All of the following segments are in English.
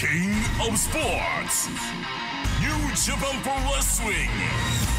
King of Sports. New Japan Pro Wrestling.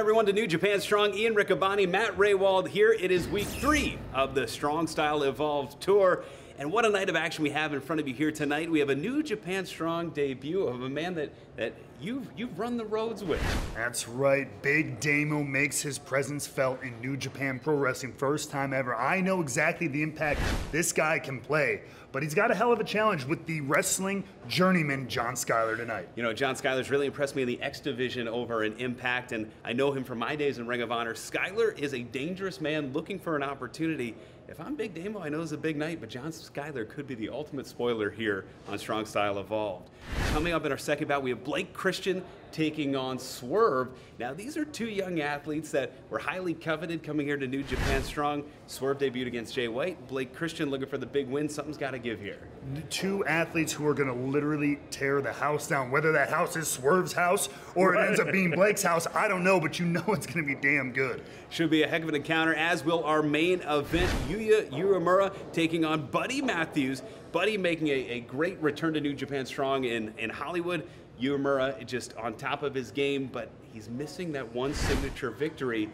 Everyone to New Japan Strong. Ian Riccaboni, Matt Rehwoldt here. It is week three of the Strong Style Evolved Tour. And what a night of action we have in front of you here tonight. We have a New Japan Strong debut of a man that, that you've, you've run the roads with. That's right. Big Damo makes his presence felt in New Japan Pro Wrestling first time ever. I know exactly the impact this guy can play, but he's got a hell of a challenge with the wrestling journeyman John Skyler tonight. You know, John Skyler's really impressed me in the X Division over in Impact, and I know him from my days in Ring of Honor. Skyler is a dangerous man looking for an opportunity. If I'm Big Damo, I know it's a big night, but John Skyler could be the ultimate spoiler here on Strong Style Evolved. Coming up in our second bout, we have Blake Christian taking on Swerve. Now, these are two young athletes that were highly coveted coming here to New Japan Strong. Swerve debuted against Jay White. Blake Christian looking for the big win. Something's got to give here. Two athletes who are going to literally tear the house down. Whether that house is Swerve's house or it ends up being Blake's house, I don't know, but you know it's going to be damn good. Should be a heck of an encounter, as will our main event. Uemura taking on Buddy Matthews. Buddy making a, a great return to New Japan Strong in, in Hollywood. Uemura just on top of his game, but he's missing that one signature victory.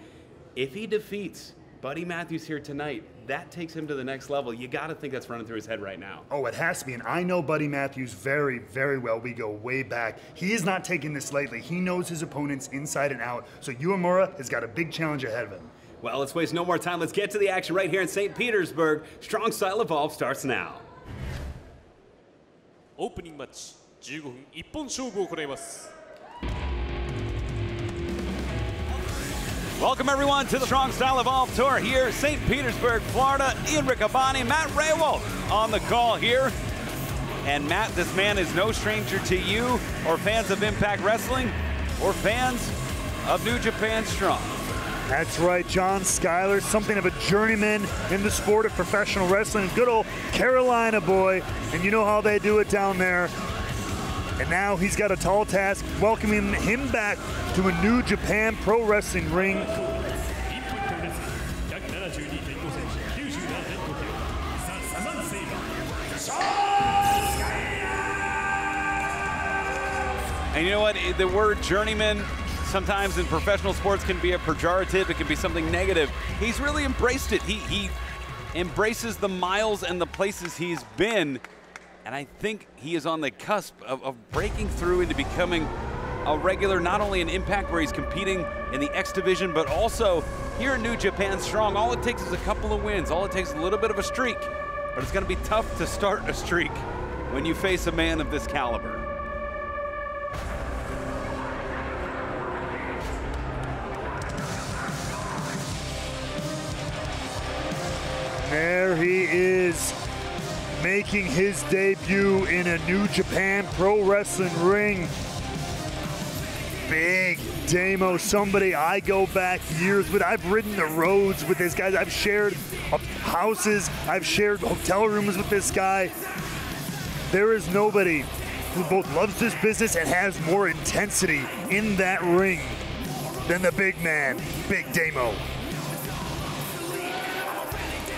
If he defeats Buddy Matthews here tonight, that takes him to the next level. You got to think that's running through his head right now. Oh, it has to be. And I know Buddy Matthews very, very well. We go way back. He is not taking this lightly. He knows his opponents inside and out. So Uemura has got a big challenge ahead of him. Well, let's waste no more time. Let's get to the action right here in St. Petersburg. Strong Style Evolve starts now. Opening match, 15分一本勝負を行います。Welcome everyone to the Strong Style Evolve Tour here, St. Petersburg, Florida. Ian Riccaboni, Matt Rehwoldt on the call here. And Matt, this man is no stranger to you or fans of Impact Wrestling or fans of New Japan Strong. That's right, John Skyler, something of a journeyman in the sport of professional wrestling. Good old Carolina boy, and you know how they do it down there. And now he's got a tall task welcoming him back to a new Japan pro wrestling ring. And you know what? The word journeyman sometimes in professional sports can be a pejorative. It can be something negative. He's really embraced it. He, he embraces the miles and the places he's been. And I think he is on the cusp of, of breaking through into becoming a regular, not only in Impact where he's competing in the X Division, but also here in New Japan Strong. All it takes is a couple of wins. All it takes is a little bit of a streak. But it's going to be tough to start a streak when you face a man of this caliber. There he is, making his debut in a New Japan Pro Wrestling ring. Big Damo, somebody I go back years with. I've ridden the roads with this guy. I've shared houses, I've shared hotel rooms with this guy. There is nobody who both loves this business and has more intensity in that ring than the big man, Big Damo.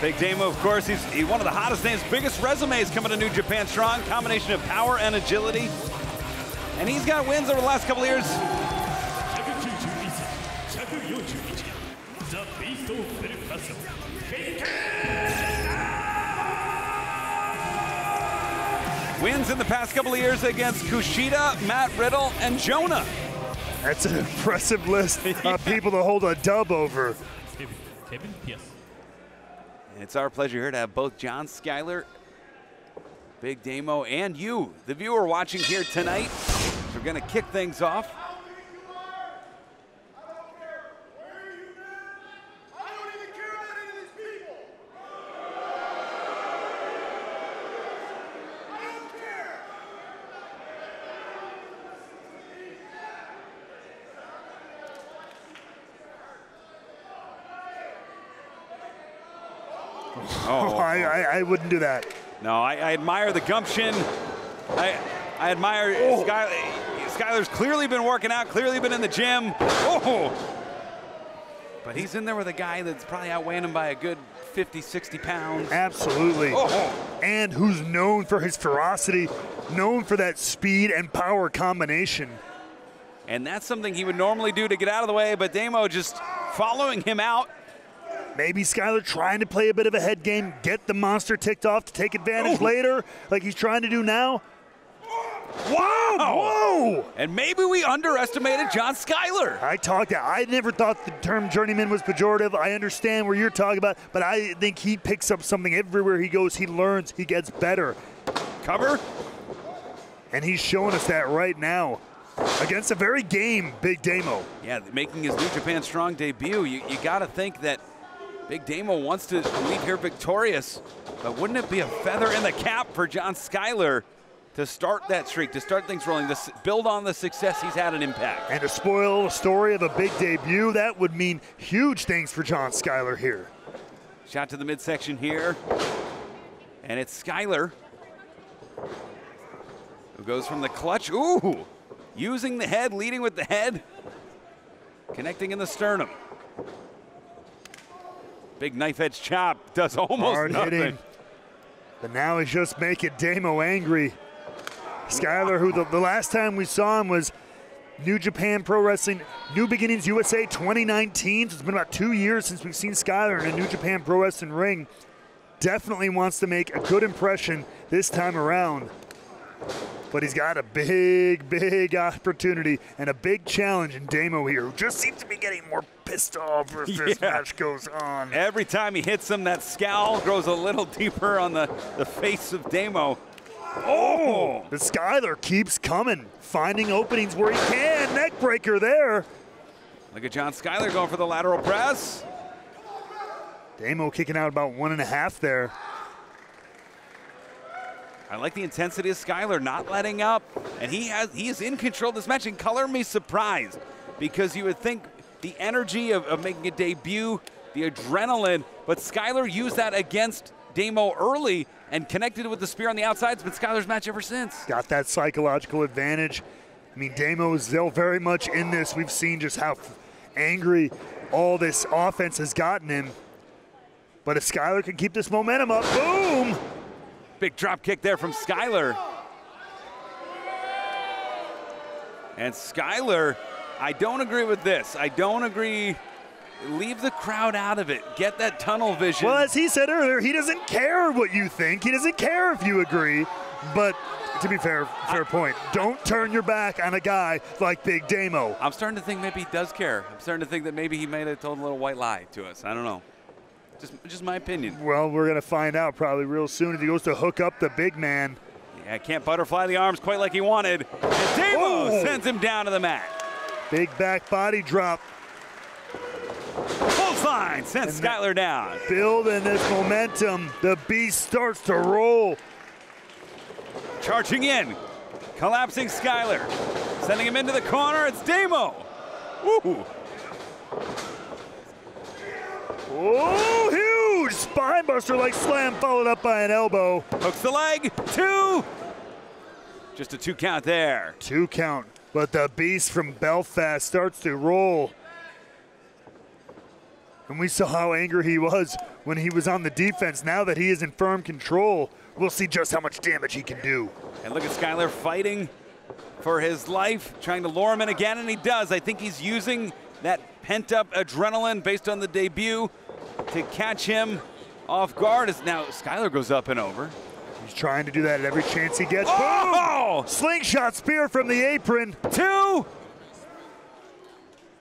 Big Damo, of course, he's one of the hottest names, biggest resumes coming to New Japan Strong, combination of power and agility. And he's got wins over the last couple of years. Wins in the past couple of years against Kushida, Matt Riddle, and Jonah. That's an impressive list of people to hold a dub over. Kevin, Kevin, yes. It's our pleasure here to have both John Skyler, Big Damo, and you, the viewer watching here tonight. We're going to kick things off. Oh, I, wouldn't do that. No, I, I admire the gumption. I, I admire Oh. Sky, Skyler's clearly been working out, clearly been in the gym. Oh! But he's in there with a guy that's probably outweighing him by a good 50, 60 pounds. Absolutely. Oh! And who's known for his ferocity, known for that speed and power combination. And that's something he would normally do to get out of the way, but Damo just following him out. Maybe Skyler trying to play a bit of a head game, get the monster ticked off to take advantage Ooh. later, like he's trying to do now. Wow! Whoa! And maybe we underestimated John Skyler. I talked. I never thought the term journeyman was pejorative. I understand where you're talking about, but I think he picks up something everywhere he goes. He learns. He gets better, Cover. and he's showing us that right now against a very game Big Damo. Yeah, making his New Japan Strong debut, you, you got to think that Big Damo wants to leave here victorious. But wouldn't it be a feather in the cap for John Skyler to start that streak, to start things rolling, to build on the success he's had in Impact? And to spoil the story of a big debut, that would mean huge things for John Skyler here. Shot to the midsection here. And it's Skyler who goes from the clutch. Ooh! Using the head, leading with the head, connecting in the sternum. Big knife edge chop does almost Hard nothing. hitting. But now he's just making Damo angry. Skyler, who the, the last time we saw him was New Japan Pro Wrestling, New Beginnings USA 2019. So it's been about two years since we've seen Skyler in a New Japan Pro Wrestling ring. Definitely wants to make a good impression this time around. But he's got a big, big opportunity and a big challenge in Damo here, who just seems to be getting more pissed off as this match goes on. Every time he hits him, that scowl grows a little deeper on the, the face of Damo. Oh! oh. The Skyler keeps coming, finding openings where he can. Neckbreaker there. Look at John Skyler going for the lateral press. Damo kicking out about one and a half there. I like the intensity of Skyler not letting up, and he has he is in control of this match. And color me surprised because you would think the energy of, of making a debut, the adrenaline, but Skyler used that against Damo early and connected with the spear on the outside. It's been Skyler's match ever since. Got that psychological advantage. I mean, Damo is still very much in this. We've seen just how angry all this offense has gotten him. But if Skyler can keep this momentum up, boom! Big drop kick there from Skyler. And Skyler, I don't agree with this. I don't agree. Leave the crowd out of it. Get that tunnel vision. Well, as he said earlier, he doesn't care what you think. He doesn't care if you agree. But to be fair, fair point. Don't turn your back on a guy like Big Damo. I'm starting to think maybe he does care. I'm starting to think that maybe he may have told a little white lie to us. I don't know. Just, just my opinion. Well, we're going to find out probably real soon if he goes to hook up the big man. Yeah, can't butterfly the arms quite like he wanted. And Damo Oh. sends him down to the mat. Big back body drop. Full sign sends Skyler down. Building this momentum. The beast starts to roll. Charging in. Collapsing Skyler. Sending him into the corner. It's. Woo. Oh, huge spinebuster like slam followed up by an elbow. Hooks the leg. Two. Just a two count there. Two count. But the beast from Belfast starts to roll. And we saw how angry he was when he was on the defense. Now that he is in firm control, we'll see just how much damage he can do. And look at Skyler fighting for his life, trying to lure him in again, and he does. I think he's using that pent up adrenaline based on the debut to catch him off guard. As now Skyler goes up and over. He's trying to do that at every chance he gets. Oh! Boom! Slingshot spear from the apron. Two.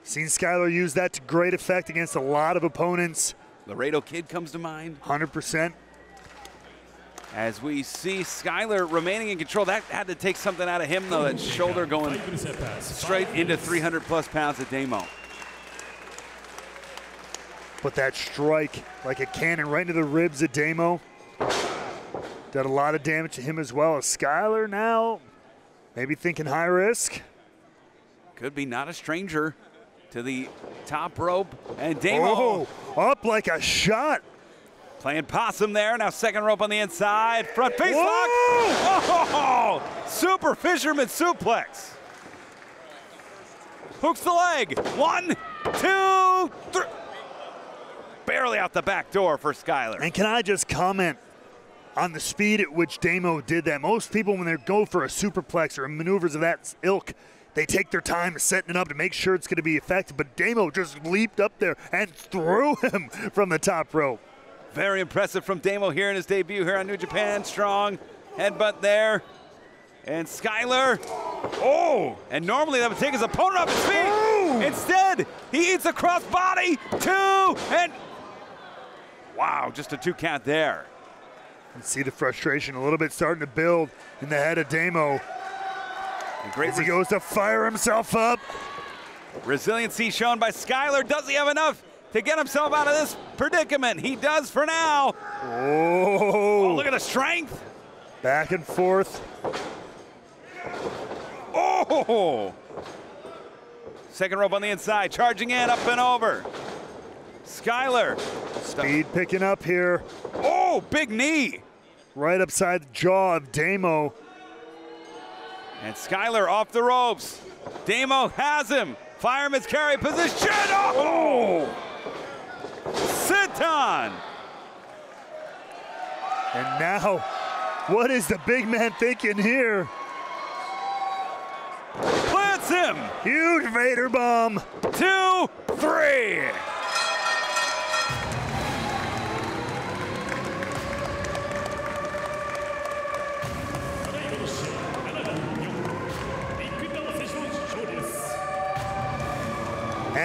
Seen Skyler use that to great effect against a lot of opponents. Laredo Kid comes to mind. 100%. As we see Skyler remaining in control, that had to take something out of him, though, that shoulder going straight into 300 plus pounds at Damo. But that strike like a cannon right into the ribs of Damo. Did a lot of damage to him as well as Skyler now. Maybe thinking high risk. Could be not a stranger to the top rope. And Damo Oh, up like a shot. Playing possum there. Now second rope on the inside. Front face Whoa! lock. Oh, super fisherman suplex. Hooks the leg. One, two, three. Barely out the back door for Skyler. And can I just comment on the speed at which Damo did that? Most people, when they go for a superplex or maneuvers of that ilk, they take their time setting it up to make sure it's going to be effective. But Damo just leaped up there and threw him from the top rope. Very impressive from Damo here in his debut here on New Japan Strong. Headbutt there. And Skyler. Oh! And normally that would take his opponent off his feet. Oh! Instead, he eats a crossbody. Two and wow, just a two count there. You see the frustration a little bit starting to build in the head of Damo great as he goes to fire himself up. resiliency shown by Skyler. Does he have enough to get himself out of this predicament? He does for now. Oh, oh Look at the strength. back and forth. Oh! Second rope on the inside, charging in, up and over. Skyler. Speed picking up here, Oh, big knee. right upside the jaw of Damo. And Skyler off the ropes. Damo has him. Fireman's carry position. Oh! Sit on. And now, what is the big man thinking here? Plants him. Huge Vader bomb. Two, three.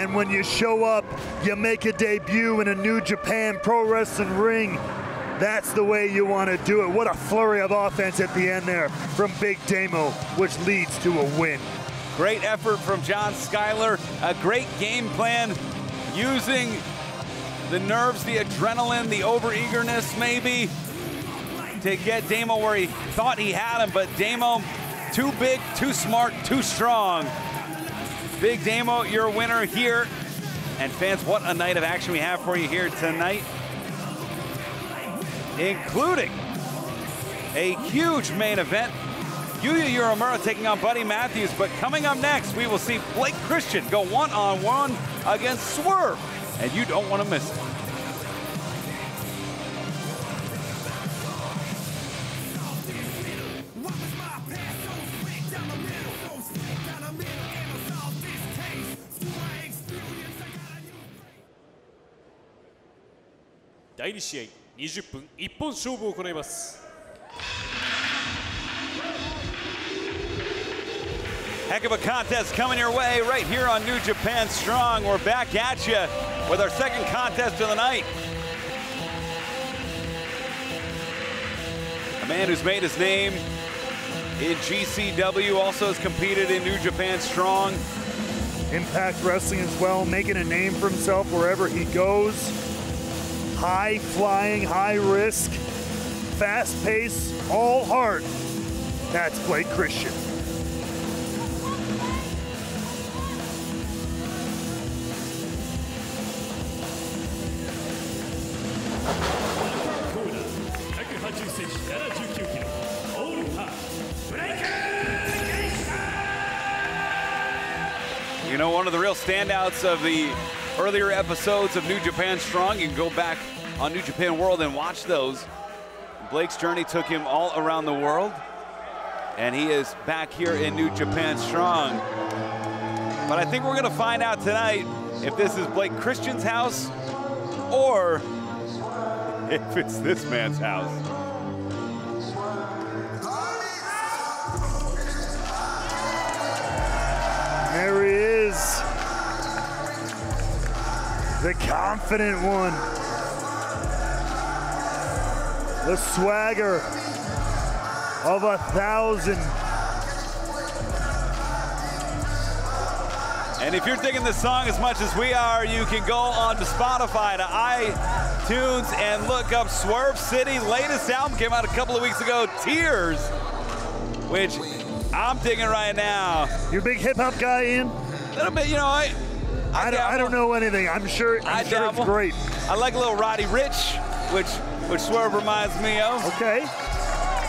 And when you show up, you make a debut in a New Japan Pro Wrestling ring. That's the way you want to do it. What a flurry of offense at the end there from Big Damo, which leads to a win. Great effort from John Skyler. A great game plan using the nerves, the adrenaline, the overeagerness, maybe, to get Damo where he thought he had him. But Damo, too big, too smart, too strong. Big Damo, your winner here. And fans, what a night of action we have for you here tonight, including a huge main event Yuya Uemura taking on Buddy Matthews. But coming up next, we will see Blake Christian go one-on-one against Swerve. And you don't want to miss it.「試合20分一本勝負を行います」 Heck of a contest coming your way right here on New Japan Strong. We're back at you with our second contest of the night. A man who's made his name in GCW also has competed in New Japan Strong. Impact Wrestling as well, making a name for himself wherever he goes. High flying, high risk, fast pace, all heart. That's Blake Christian.「real standouts of the earlier episodes of New Japan Strong, you can go back on New Japan World and watch those. Blake's journey took him all around the world, and he is back here in New Japan Strong. But I think we're going to find out tonight if this is Blake Christian's house or if it's this man's house. The confident one. The swagger of a thousand. And if you're digging this song as much as we are, you can go on to Spotify, to iTunes, and look up Swerve City. Latest album came out a couple of weeks ago, Tears, which I'm digging right now. You're a big hip hop guy, Ian? A little bit, you know, I, I don't, I don't know anything. I'm sure, I I'm sure it's great. I like a little Roddy Ricch, which which Swerve reminds me of. Okay.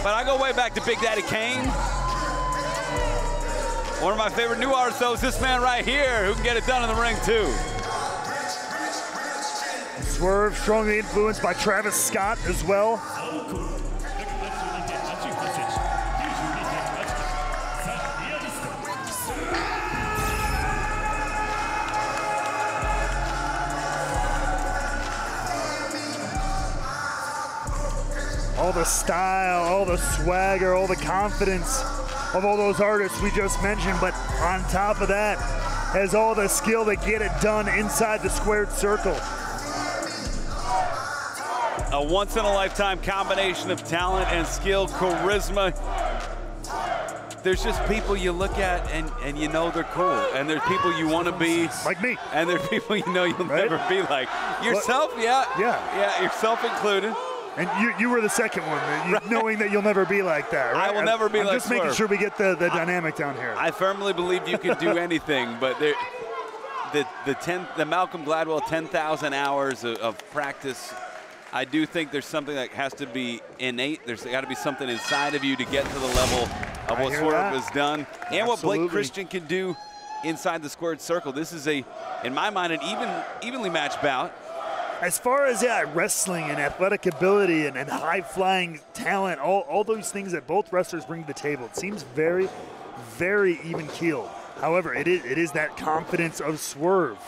But I go way back to Big Daddy Kane. One of my favorite new artists, though, is this man right here, who can get it done in the ring, too. Swerve strongly influenced by Travis Scott as well. All the style, all the swagger, all the confidence of all those artists we just mentioned. But on top of that, has all the skill to get it done inside the squared circle. A once in a lifetime combination of talent and skill, charisma. There's just people you look at and, and you know they're cool. And there's people you want to be. Like me. And there's people you know you'll Right? never be like. Yourself, yeah. Yeah. Yeah, yourself included. And you, you were the second one, you, knowing that you'll never be like that, right? I will never be I'm like just making Swerve. sure we get the, the dynamic down here. I firmly believe you can do anything, but there, the the ten the Malcolm Gladwell 10,000 hours of, of practice. I do think there's something that has to be innate. There's got to be something inside of you to get to the level of I what Swerve that. has done and what Blake Christian can do inside the squared circle. This is a, in my mind, an even evenly matched bout. As far as yeah, wrestling and athletic ability and, and high flying talent, all, all those things that both wrestlers bring to the table, it seems very, very even keeled. However, it is, it is that confidence of Swerve.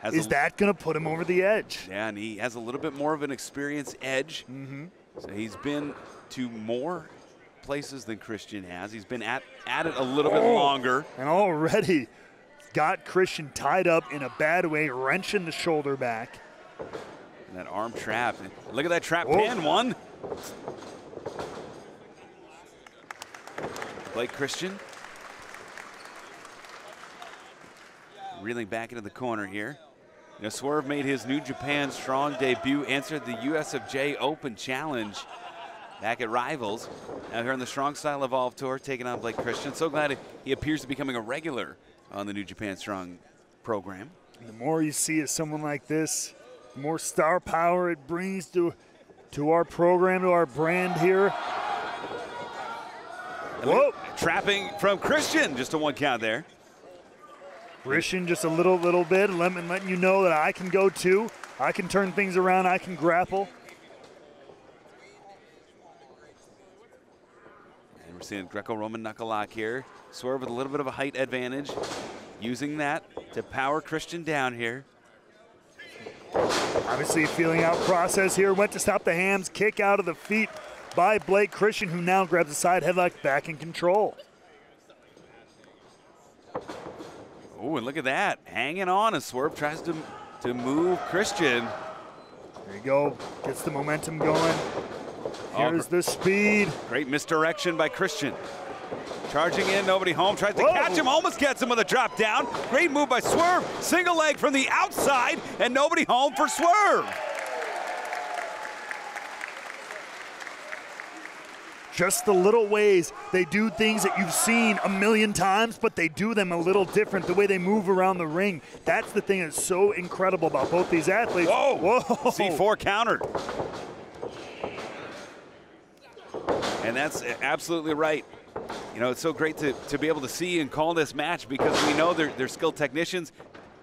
Has Is a- that going to put him over the edge? Yeah, and he has a little bit more of an experience edge. Mm-hmm. So he's been to more places than Christian has. He's been at, at it a little bit Oh. longer. And already got Christian tied up in a bad way, wrenching the shoulder back. And that arm trap. And Look at that trap Whoa. pin. One. Blake Christian. Reeling back into the corner here. You know, Swerve made his New Japan Strong debut, answered the USFJ Open Challenge back at Rivals. Now here on the Strong Style Evolve Tour, taking on Blake Christian. So glad he appears to be becoming a regular on the New Japan Strong program. And the more you see of someone like this, more star power it brings to to our program, to our brand here. Whoa! Trapping from Christian, just a one count there. Christian just a little little bit, letting, letting you know that I can go too. I can turn things around. I can grapple. And we're seeing Greco-Roman knuckle lock here. Swerve with a little bit of a height advantage, using that to power Christian down here. Obviously, a feeling out process here. Went to stop the hams, kick out of the feet by Blake Christian, who now grabs the side headlock back in control. Oh, and look at that, hanging on as Swerve tries to to move Christian. There you go. Gets the momentum going. Oh, Here's the speed. Great misdirection by Christian. Charging in, nobody home, tries to Whoa. catch him, almost gets him with a drop down. Great move by Swerve, single leg from the outside, and nobody home for Swerve. Just the little ways they do things that you've seen a million times, but they do them a little different. The way they move around the ring. That's the thing that's so incredible about both these athletes. Whoa! Whoa! C4 countered. And that's absolutely right. You know, it's so great to, to be able to see and call this match because we know they're, they're skilled technicians.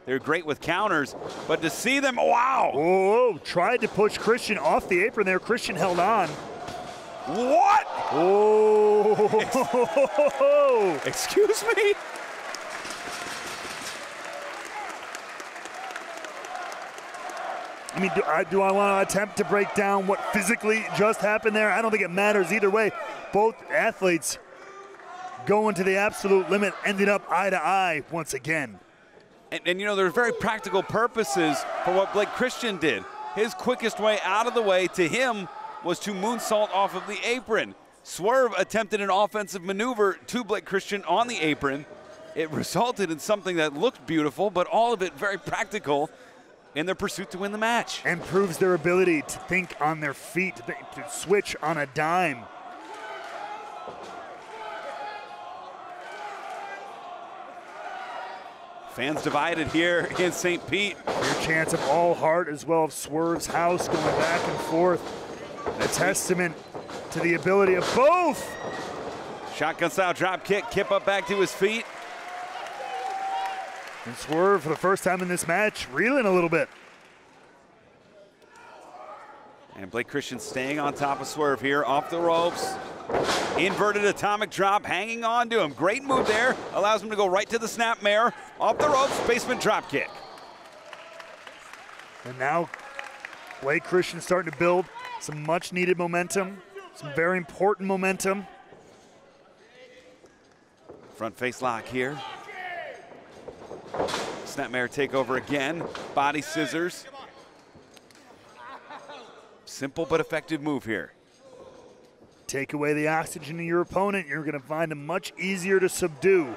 They're great with counters, but to see them, wow! Whoa! Tried to push Christian off the apron there. Christian held on. What? Oh! Excuse me? I mean, do I, do I want to attempt to break down what physically just happened there? I don't think it matters either way. Both athletes going to the absolute limit, ending up eye to eye once again. And, and you know, there's very practical purposes for what Blake Christian did. His quickest way out of the way to him was to moonsault off of the apron. Swerve attempted an offensive maneuver to Blake Christian on the apron. It resulted in something that looked beautiful, but all of it very practical in their pursuit to win the match. and proves their ability to think on their feet, to, to switch on a dime. Fans divided here in St. Pete. Your chance of all heart as well of Swerve's house going back and forth. A testament to the ability of both. Shotgun style drop kick, Kip up back to his feet. And Swerve, for the first time in this match, reeling a little bit. And Blake Christian staying on top of Swerve here, off the ropes. Inverted atomic drop, hanging on to him. Great move there. Allows him to go right to the snapmare. Off the ropes, basement drop kick. And now Blake Christian starting to build some much needed momentum, some very important momentum. Front face lock here. Snapmare takeover again. Body scissors. Simple but effective move here. Take away the oxygen of your opponent, you're going to find him much easier to subdue.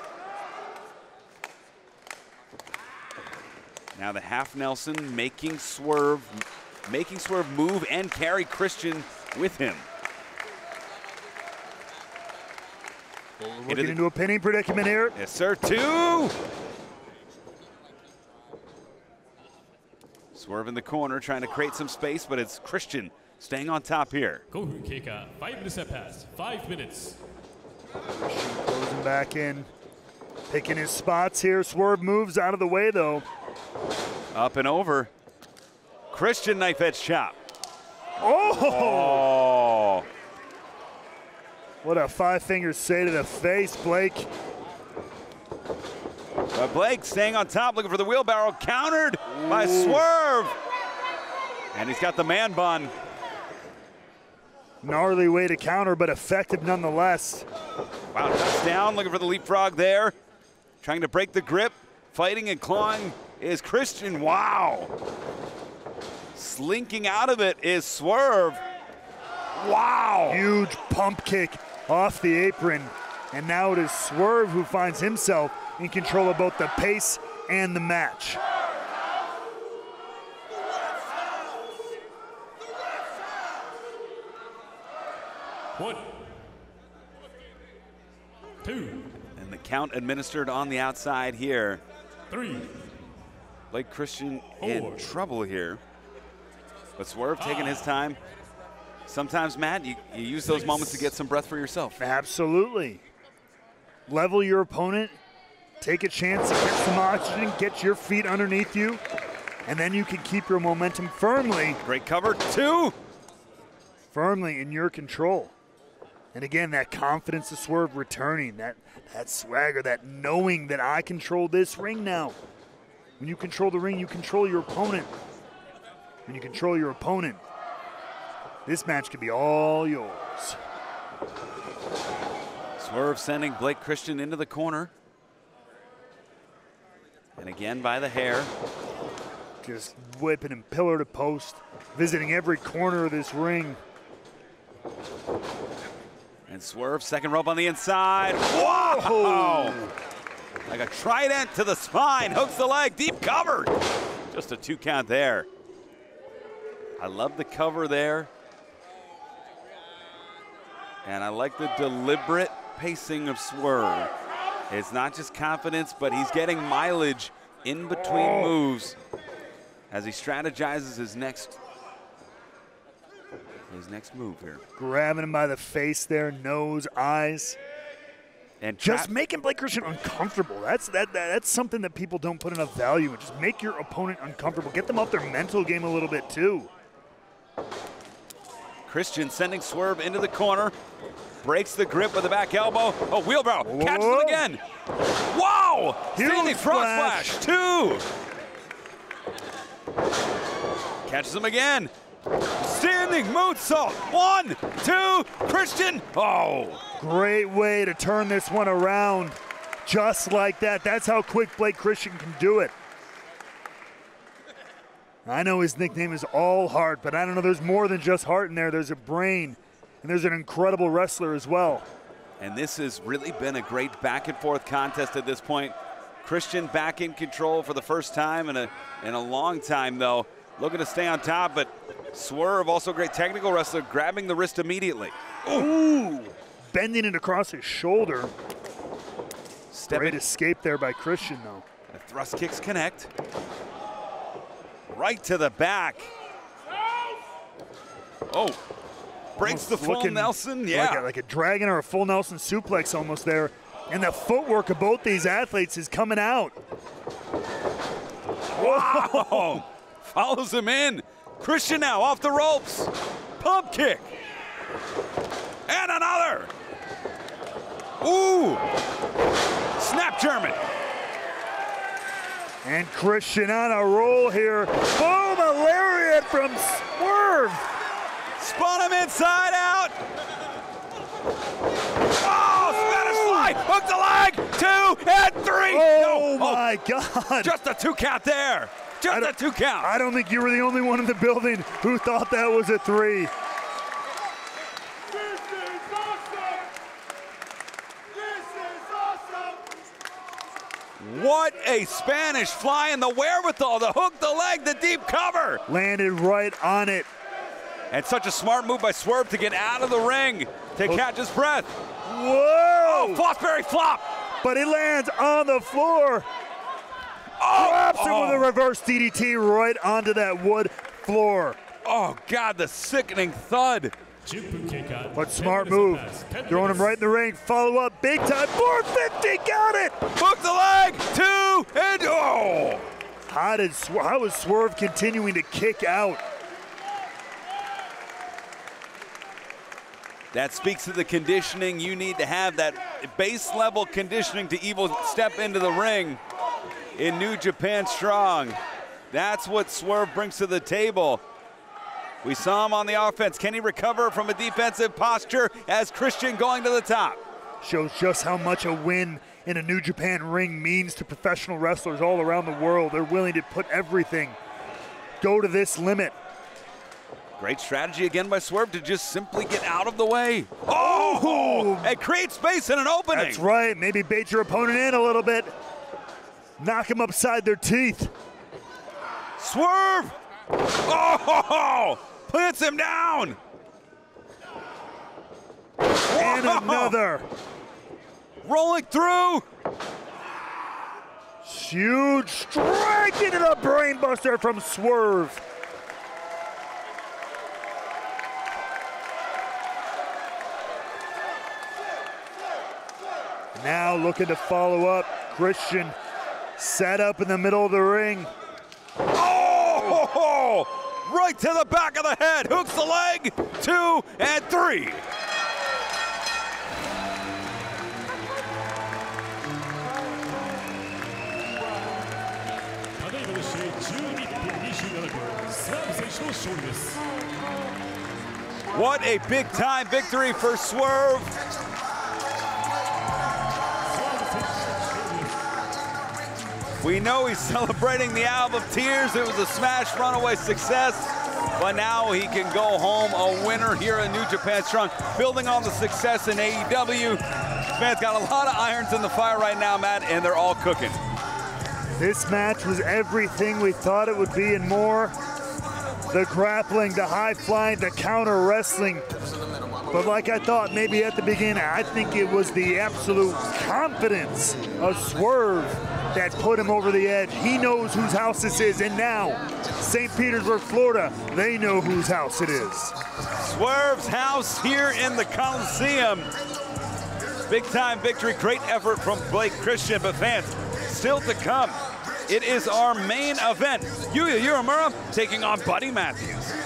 Now the half Nelson making Swerve, making Swerve move and carry Christian with him. Looking into a pinning predicament here. Yes, sir. Two. Swerve in the corner, trying to create some space, but it's Christian staying on top here. Gohu Keika, five minutes have passed. Five minutes. Christian closing back in, picking his spots here. Swerve moves out of the way, though. Up and over. Christian knife edge chop. Oh! oh. What a five fingers say to the face, Blake. But Blake staying on top, looking for the wheelbarrow, countered by Swerve. And he's got the man bun. Gnarly way to counter, but effective nonetheless. Wow, touchdown, looking for the leapfrog there. Trying to break the grip, fighting and clawing is Christian. Wow. Slinking out of it is Swerve. Wow. Huge pump kick off the apron. And now it is Swerve who finds himself in control of both the pace and the match. One, two, And the count administered on the outside here. three, Blake Christian Four. in trouble here. But Swerve taking his time. Sometimes, Matt, you, you use those moments to get some breath for yourself. Absolutely. Level your opponent, take a chance to get some oxygen, get your feet underneath you, and then you can keep your momentum firmly, Great cover, two. firmly in your control. And again, that confidence to swerve returning, that that swagger, that knowing that I control this ring now. When you control the ring, you control your opponent. When you control your opponent, this match could be all yours. Swerve sending Blake Christian into the corner. And again by the hair. just whipping him pillar to post, visiting every corner of this ring. And Swerve, second rope on the inside. Whoa! Like a trident to the spine, hooks the leg, deep cover. Just a two count there. I love the cover there. And I like the deliberate pacing of Swerve. It's not just confidence, but he's getting mileage in between oh. moves as he strategizes his next his next move here. Grabbing him by the face there, nose, eyes. And Just making Blake Christian uncomfortable. That's that, that that's something that people don't put enough value in. Just make your opponent uncomfortable. Get them off their mental game a little bit too. Christian sending Swerve into the corner. Breaks the grip with the back elbow. Oh, wheelbarrow. Catches Whoa. him again. Wow! Huge Standing frog splash. splash. Two. Catches him again. Standing moonsault. One, two. Christian. Oh. Great way to turn this one around. Just like that. That's how quick Blake Christian can do it. I know his nickname is All Heart, but I don't know. There's more than just heart in there. There's a brain, and there's an incredible wrestler as well. And this has really been a great back and forth contest at this point. Christian back in control for the first time in a in a long time though. Looking to stay on top, but Swerve, also a great technical wrestler, grabbing the wrist immediately. Ooh, bending it across his shoulder. Stepping, Great escape there by Christian, though. The thrust kicks connect. Right to the back. Oh, breaks the full Looking Nelson. Yeah. Like a, like a dragon or a full Nelson suplex almost there. And the footwork of both these athletes is coming out. Wow! Follows him in. Christian now off the ropes. Pump kick. And another. Ooh! Snap German. And Christian on a roll here. Boom, a lariat from Swerve. Spun him inside out. Oh, Spanish fly. Hook the leg. Two and three. Oh, No. my oh. God. Just a two count there. Just a two count. I don't think you were the only one in the building who thought that was a three. What a Spanish fly and the wherewithal, the hook, the leg, the deep cover. Landed right on it. And such a smart move by Swerve to get out of the ring to oh. catch his breath. Whoa! Oh, Fosbury flop! But it lands on the floor. Oh, Drops oh. it with a oh! reverse DDT right onto that wood floor. Oh, God, the sickening thud. What smart move. Throwing him right in the ring. Follow up, big time. 450, got it! Hook the leg, two, and oh! How, did, how was Swerve continuing to kick out? That speaks to the conditioning. You need to have that base level conditioning to even step into the ring in New Japan Strong. That's what Swerve brings to the table. We saw him on the offense. Can he recover from a defensive posture as Christian going to the top? Shows just how much a win in a New Japan ring means to professional wrestlers all around the world. They're willing to put everything, go to this limit. Great strategy again by Swerve to just simply get out of the way. Oh! oh! And create space in an opening. That's right. Maybe bait your opponent in a little bit. Knock them upside their teeth. Swerve! Oh! Plants him down! And Whoa! another. Rolling through! Huge strike into the brainbuster from Swerve. Now looking to follow up. Christian set up in the middle of the ring. Oh! Right to the back of the head. Hooks the leg. Two and three. What a big time victory for Swerve. We know he's celebrating the album Tears. It was a smash runaway success. But now he can go home a winner here in New Japan Strong, building on the success in AEW. Man's got a lot of irons in the fire right now, Matt, and they're all cooking. This match was everything we thought it would be and more. The grappling, the high flying, the counter wrestling. But like I thought maybe at the beginning, I think it was the absolute confidence of Swerve that put him over the edge. He knows whose house this is, and now St. Petersburg, Florida, they know whose house it is. Swerve's house here in the Coliseum. Big time victory, great effort from Blake Christian, but fans, still to come. It is our main event. Yuya Uemura taking on Buddy Matthews.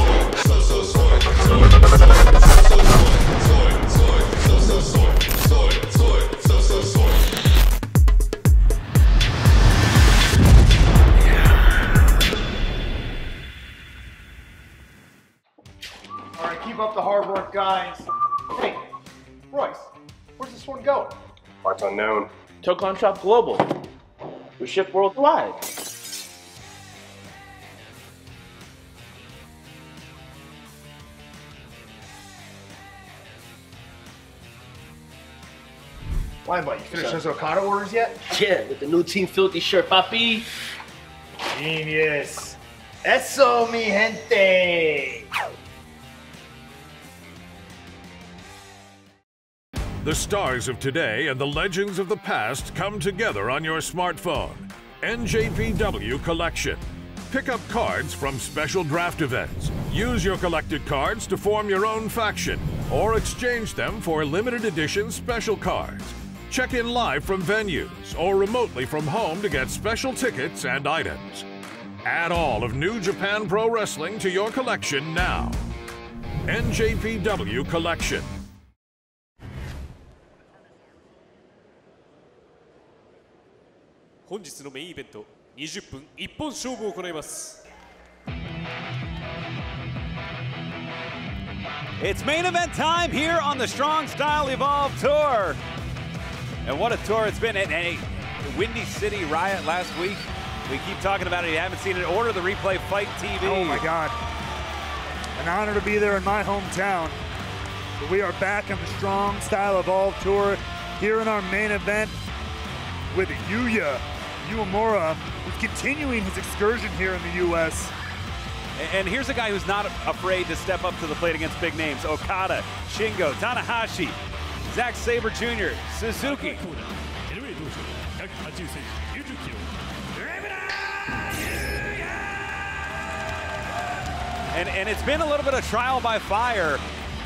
unknown. Tokon Shop Global. We ship worldwide. Why, but you finished those Okada orders yet? Yeah, with the new Team Filthy shirt, papi. Genius. Eso, mi gente. The stars of today and the legends of the past come together on your smartphone. NJPW Collection. Pick up cards from special draft events. Use your collected cards to form your own faction or exchange them for limited edition special cards. Check in live from venues or remotely from home to get special tickets and items. Add all of New Japan Pro Wrestling to your collection now. NJPW Collection. 本日のメインイベント20分一本勝負を行います It's main event time here on the Strong Style Evolve Tour. And what a tour it's been. And a Windy City riot last week. We keep talking about it. You haven't seen it, order the replay FITE TV. Oh, my God. An honor to be there in my hometown. But we are back on the Strong Style Evolve Tour here in our main event with Yuya Uemura is continuing his excursion here in the U.S. And here's a guy who's not afraid to step up to the plate against big names. Okada, Shingo, Tanahashi, Zack Sabre Jr., Suzuki. And, and it's been a little bit of trial by fire,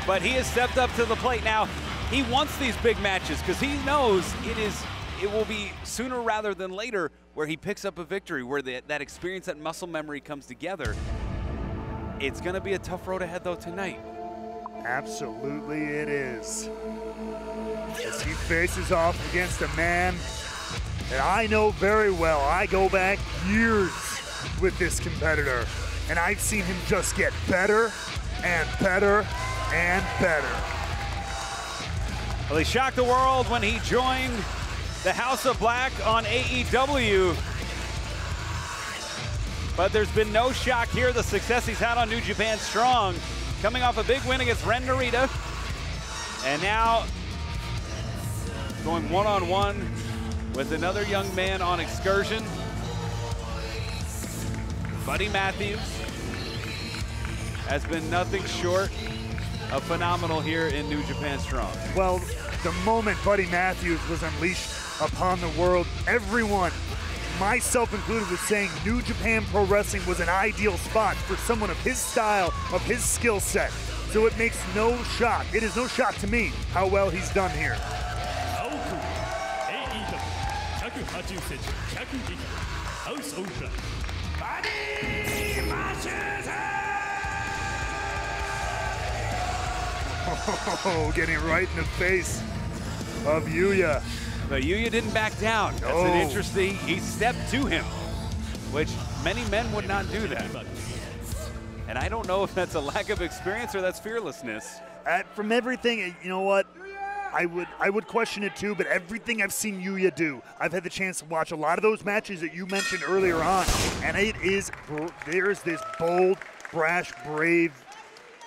but he has stepped up to the plate now. He wants these big matches because he knows it is it will be sooner rather than later where he picks up a victory, where the, that experience, that muscle memory comes together. It's going to be a tough road ahead, though, tonight. Absolutely it is. As he faces off against a man that I know very well. I go back years with this competitor, and I've seen him just get better and better and better. Well, he shocked the world when he joined the House of Black on AEW. But there's been no shock here. The success he's had on New Japan Strong, coming off a big win against Ren Narita. And now going one on one with another young man on excursion. Buddy Matthews has been nothing short of phenomenal here in New Japan Strong. Well, the moment Buddy Matthews was unleashed upon the world. Everyone, myself included, was saying New Japan Pro Wrestling was an ideal spot for someone of his style, of his skill set. So it makes no shock. It is no shock to me how well he's done here. Oh, getting right in the face of Yuya. But Yuya didn't back down. That's No. an interesting. He stepped to him, which many men would not do that. And I don't know if that's a lack of experience or that's fearlessness. At, from everything, uh, you know what? I would I would question it too, but everything I've seen Yuya do, I've had the chance to watch a lot of those matches that you mentioned earlier on, and it is there's this bold, brash, brave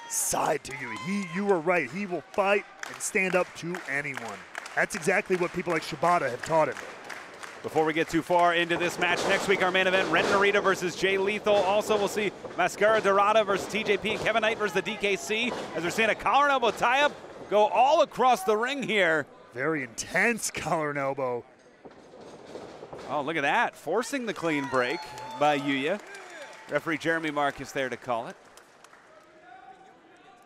side to you. He, you were right. He will fight and stand up to anyone. That's exactly what people like Shibata have taught him. Before we get too far into this match, next week our main event, Ren Narita versus Jay Lethal. Also, we'll see Mascara Dorada versus TJP and Kevin Knight versus the DKC. As we're seeing a collar and elbow tie-up go all across the ring here. Very intense collar and elbow. Oh, look at that. Forcing the clean break by Yuya. Referee Jeremy Marcus there to call it.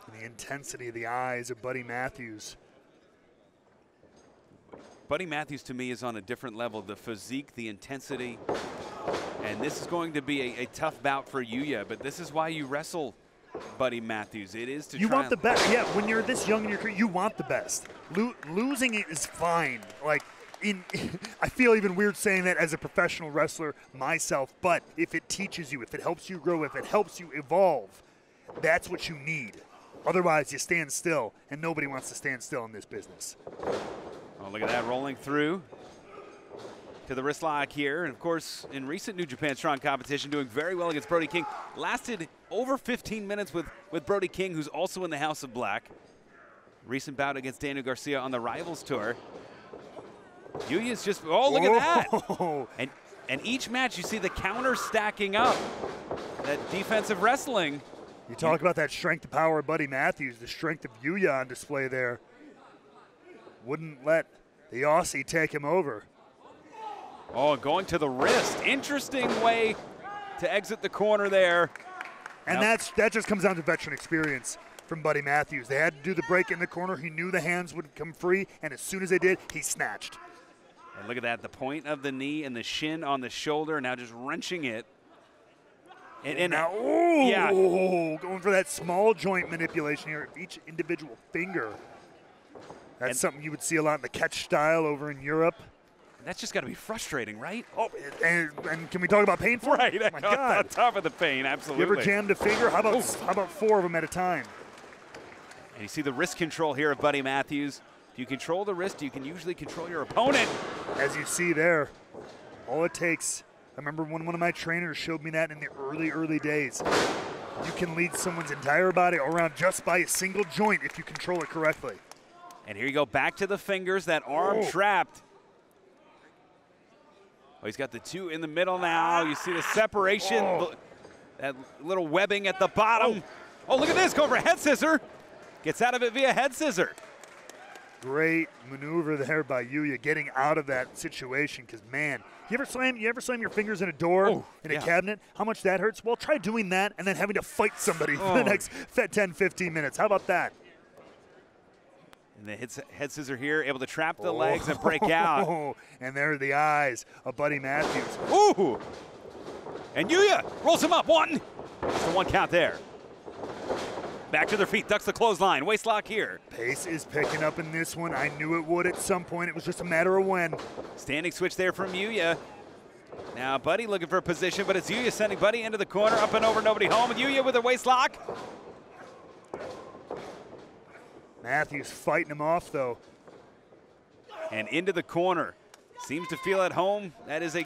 And the intensity of the eyes of Buddy Matthews. Buddy Matthews to me is on a different level. The physique, the intensity, and this is going to be a, a tough bout for Yuya. But this is why you wrestle Buddy Matthews. It is to You want the best. Yeah, when you're this young in your career, you want the best. Lo- losing it is fine. Like, in, I feel even weird saying that as a professional wrestler myself. But if it teaches you, if it helps you grow, if it helps you evolve, that's what you need. Otherwise, you stand still, and nobody wants to stand still in this business. Look at that rolling through to the wrist lock here. And of course, in recent New Japan Strong competition, doing very well against Brody King. Lasted over 15 minutes with, with Brody King, who's also in the House of Black. Recent bout against Daniel Garcia on the Rivals Tour. Yuya's just, oh, look at that. And, and each match, you see the counter stacking up. That defensive wrestling. You talk about that strength of power of Buddy Matthews, the strength of Yuya on display there. Wouldn't let the Aussie take him over. Oh, going to the wrist. Interesting way to exit the corner there. And that's that just comes down to veteran experience from Buddy Matthews. They had to do the break in the corner. He knew the hands would come free, and as soon as they did, he snatched. And look at that, the point of the knee and the shin on the shoulder, now just wrenching it. And, and now, oh, yeah. going for that small joint manipulation here each individual finger. That's And- something you would see a lot in the catch style over in Europe. that's just got to be frustrating, right? Oh, and, and can we talk about painful? Right, Oh my God. on top of the pain, absolutely. You ever jammed a finger? How about how about four of them at a time? And you see the wrist control here of Buddy Matthews. If you control the wrist, you can usually control your opponent. As you see there, all it takes. I remember when one of my trainers showed me that in the early, early days. You can lead someone's entire body around just by a single joint if you control it correctly. And here you go, back to the fingers, that arm Oh. trapped. Oh, he's got the two in the middle now. You see the separation, Oh. that little webbing at the bottom. Oh, oh look at this, going for a head scissor. Gets out of it via head scissor. Great maneuver there by Yuya getting out of that situation. Because man, you ever slam you ever slam your fingers in a door Oh, in a yeah. cabinet? How much that hurts? Well, try doing that and then having to fight somebody for Oh. the next fe- 10, 15 minutes. How about that? And the head, head scissor here, able to trap the legs and break oh. out. Oh, and there are the eyes of Buddy Matthews. Ooh! And Yuya rolls him up. One. It's the one count there. Back to their feet, ducks the clothesline. Waist lock here. Pace is picking up in this one. I knew it would at some point. It was just a matter of when. Standing switch there from Yuya. Now Buddy looking for a position, but it's Yuya sending Buddy into the corner, up and over, nobody home. And Yuya with a waist lock. Matthews fighting him off though. And into the corner. Seems to feel at home. That is a,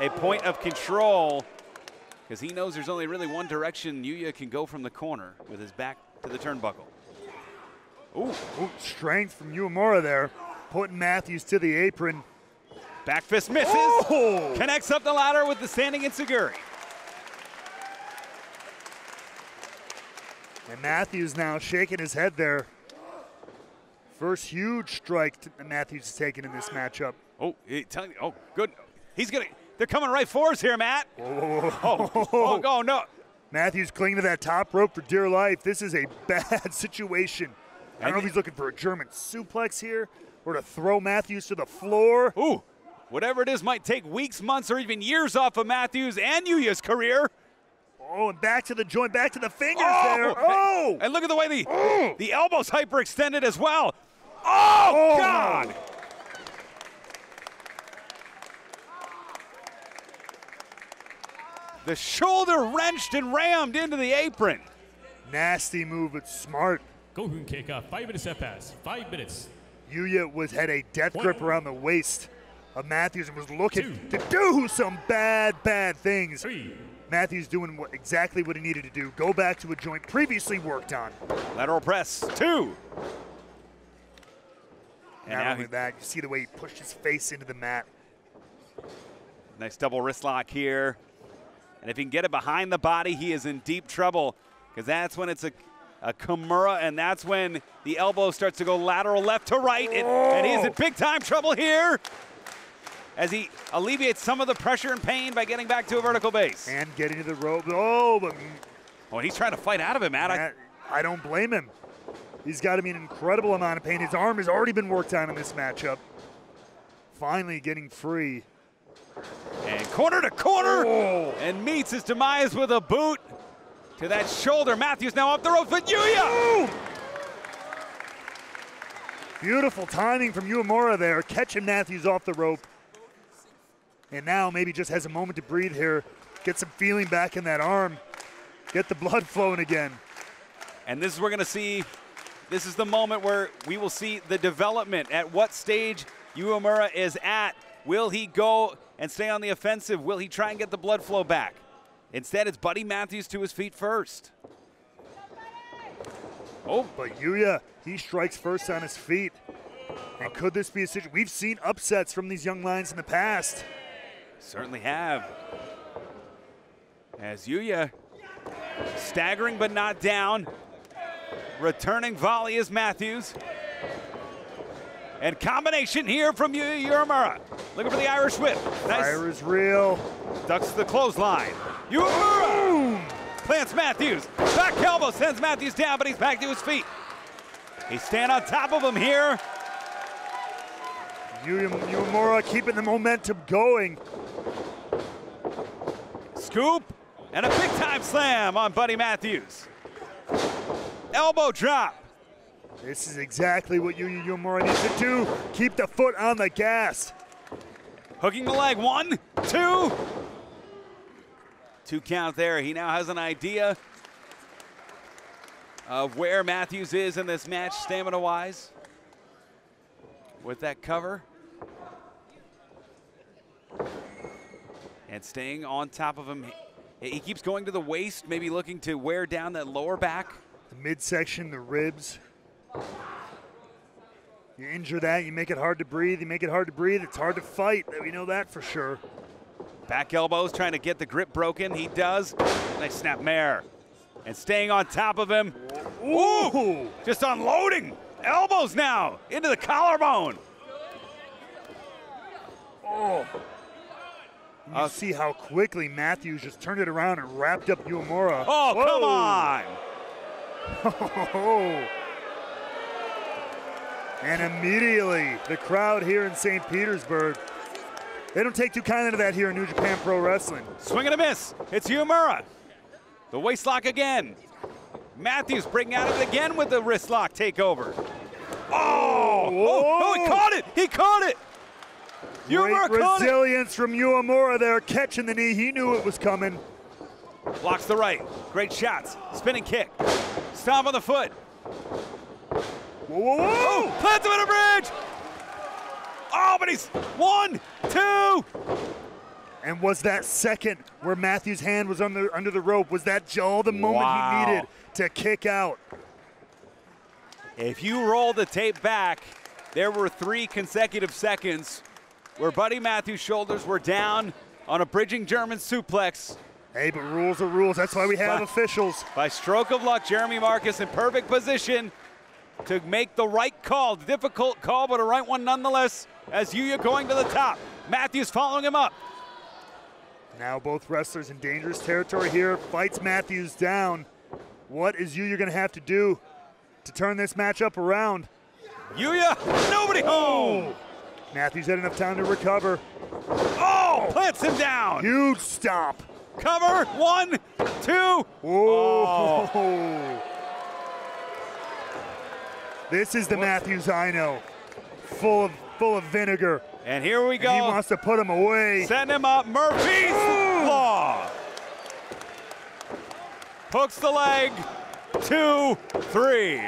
a point of control because he knows there's only really one direction Yuya can go from the corner with his back to the turnbuckle. Ooh, Ooh, strength from Uemura there, putting Matthews to the apron. back fist misses. Oh! Connects up the ladder with the standing enzuigiri. And Matthews now shaking his head there. First huge strike that Matthews has taken in this matchup. Oh, he tell oh, good. He's gonna. They're coming right for us here, Matt. Oh, oh, oh, no. Matthews clinging to that top rope for dear life. This is a bad situation. I don't know if he's looking for a German suplex here or to throw Matthews to the floor. Ooh, whatever it is might take weeks, months, or even years off of Matthews and Yuya's career. Oh, and back to the joint, back to the fingers Oh! there. Oh! And look at the way the Oh! the elbow's hyperextended as well. Oh, oh God! The shoulder wrenched and rammed into the apron. Nasty move, but smart. Gohun kick off. Five minutes have pass, Five minutes. Yuya was had a death grip around the waist of Matthews and was looking Two. to do some bad, bad things. Three. Matthews doing what, exactly what he needed to do. Go back to a joint previously worked on. Lateral press. Two. And Not now only he, that, you see the way he pushed his face into the mat. nice double wrist lock here. And if he can get it behind the body, he is in deep trouble because that's when it's a, a Kimura, and that's when the elbow starts to go lateral left to right. And, and he's in oh! big time trouble here as he alleviates some of the pressure and pain by getting back to a vertical base. And getting to the rope. Oh, but Oh, he's trying to fight out of it, Matt. I, I don't blame him. He's got to be an incredible amount of pain. His arm has already been worked on in this matchup. Finally getting free. and corner to corner, Oh. and meets his demise with a boot to that shoulder. Matthews now up the rope for Yuya. Beautiful timing from Uemura there, catching Matthews off the rope. And now maybe just has a moment to breathe here, get some feeling back in that arm, get the blood flowing again. And this is we're going to see. This is the moment where we will see the development. At what stage Uemura is at. Will he go and stay on the offensive? Will he try and get the blood flow back? Instead, it's Buddy Matthews to his feet first. Oh, but Yuya, he strikes first on his feet. And could this be a situation? We've seen upsets from these young lions in the past. Certainly have. As Yuya staggering but not down. Returning volley is Matthews. And combination here from Yuya Uemura. Looking for the Irish whip. Nice. Fire is real. Ducks the clothesline. Uemura plants Matthews. Back elbow sends Matthews down, but he's back to his feet. He stand on top of him here. Uemura keeping the momentum going. Scoop and a big time slam on Buddy Matthews. Elbow drop. This is exactly what Yuya Uemura needs to do. Keep the foot on the gas. Hooking the leg. One, two. Two count there. He now has an idea of where Matthews is in this match, stamina wise. With that cover. And staying on top of him. He keeps going to the waist, maybe looking to wear down that lower back. Midsection, the ribs. You injure that, you make it hard to breathe. You make it hard to breathe, it's hard to fight. We know that for sure. Back elbows trying to get the grip broken. He does. Nice snap mare. And staying on top of him. Ooh! Just unloading. Elbows now into the collarbone. Oh. You uh, see how quickly Matthews just turned it around and wrapped up Uemura. Oh, Whoa. come on. And immediately, the crowd here in St. Petersburg, they don't take too kindly to that here in New Japan Pro Wrestling. Swing and a miss. It's Uemura. The waist lock again. Matthews breaking out of it again with the wrist lock takeover. Oh, oh, oh, he caught it. He caught it. Uemura Great resilience from Uemura there, catching the knee. He knew it was coming. Blocks the right. Great shots. Spinning kick. Stomp on the foot. Whoa, whoa, whoa. Oh, plants him in a bridge. Oh, but he's one, two. And was that second where Matthews' hand was under, under the rope, was that all the moment wow. he needed to kick out? If you roll the tape back, there were three consecutive seconds where Buddy Matthews' shoulders were down on a bridging German suplex. Hey, but rules are rules. That's why we have by, officials. By stroke of luck, Jeremy Marcus in perfect position to make the right call. Difficult call, but a right one nonetheless. As Yuya going to the top. Matthews following him up. Now both wrestlers in dangerous territory here. Fights Matthews down. What is Yuya going to have to do to turn this matchup around? Yuya, nobody home. Matthews had enough time to recover. Oh, plants him down. Huge stop cover, one, two. Oh. This is the Matthews I know, full of full of vinegar. And here we go. And he wants to put him away. Setting him up, Murphy's Ooh. Law. Hooks the leg, two, three.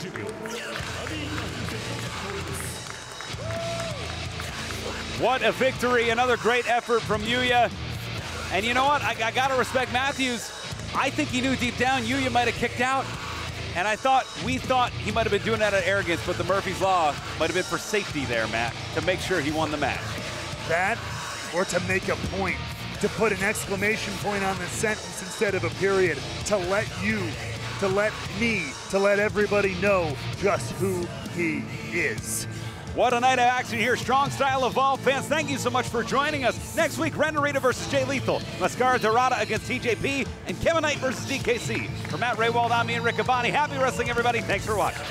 50秒 What a victory. Another great effort from Yuya. And you know what? I, I got to respect Matthews. I think he knew deep down Yuya might have kicked out. And I thought, we thought he might have been doing that out of arrogance, but the Murphy's Law might have been for safety there, Matt, to make sure he won the match. That, or to make a point, to put an exclamation point on the sentence instead of a period, to let you to let me, to let everybody know just who he is. What a night of action here. Strong Style of all fans, thank you so much for joining us. Next week, Ren Narita versus Jay Lethal, Mascara Dorada against TJP, and Kevin Knight versus DKC. For Matt Rehwoldt, I'm Ian Riccaboni. Happy wrestling, everybody. Thanks for watching.